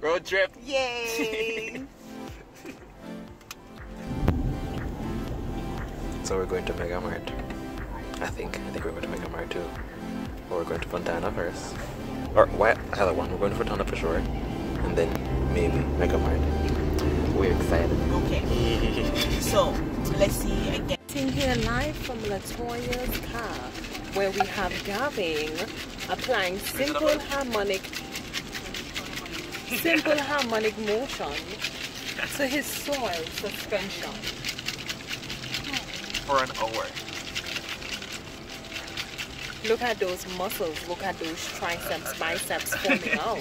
Road trip. Yay! So we're going to Mega Mart. I think. I think we're going to Mega Mart too. Or we're going to Fontana first. Or what? Other one. We're going to Fontana for sure. And then maybe Mega Mart. We're excited. okay. So let's see again. Sitting here live from Latoya's car, where we have Gavin applying simple harmonic, simple harmonic motion to his soil suspension. For an hour. Look at those muscles. Look at those triceps, biceps forming out.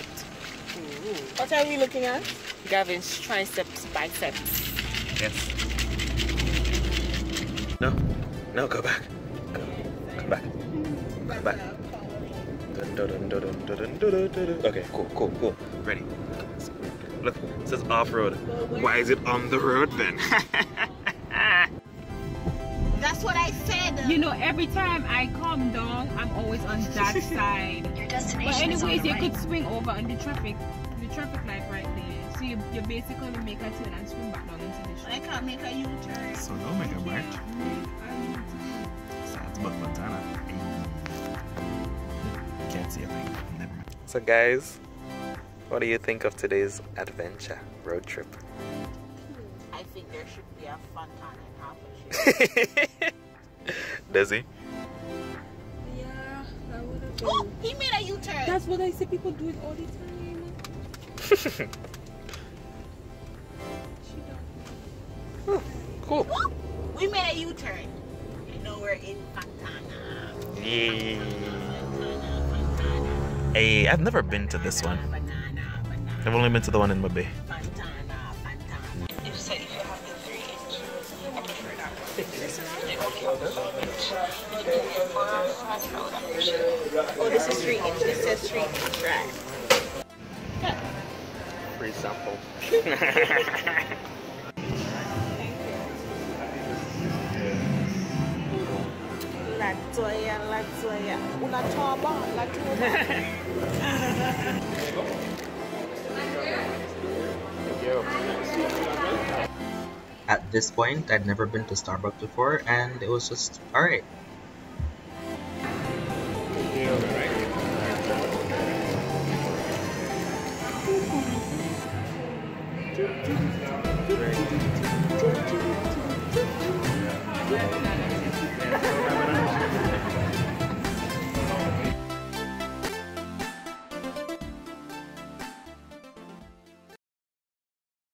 Ooh. What are we looking at? Gavin's triceps, biceps. Yes. No. No, go back. Go. Come back. Come back. Okay, cool, cool, cool. Ready. Look, it says off road. Why is it on the road then? That's what I said. You know, every time I come down, I'm always on that side. Your But destination is on anyways, the you right. could swing over on the traffic, the traffic light right there. So you, you basically make a turn and swing back down into the street. I street. can't make a U-turn. So no Mega Mart. Sounds about Montana. Can't see a. Never mind. so guys, what do you think of today's adventure road trip? I think there should be a Fontana in half Does he? Yeah, that would have Oh, he made a U-turn. That's what I say. People do it all the time. cool. Oh, we made a U-turn. And now we're in Fontana. Yeah. Hey, I've never been to this one. I've only been to the one in MoBay. Oh, this is three inch. This says three inch, right? Free sample. Latoya, Latoya. At this point, I'd never been to Starbucks before, and it was just alright. Yeah.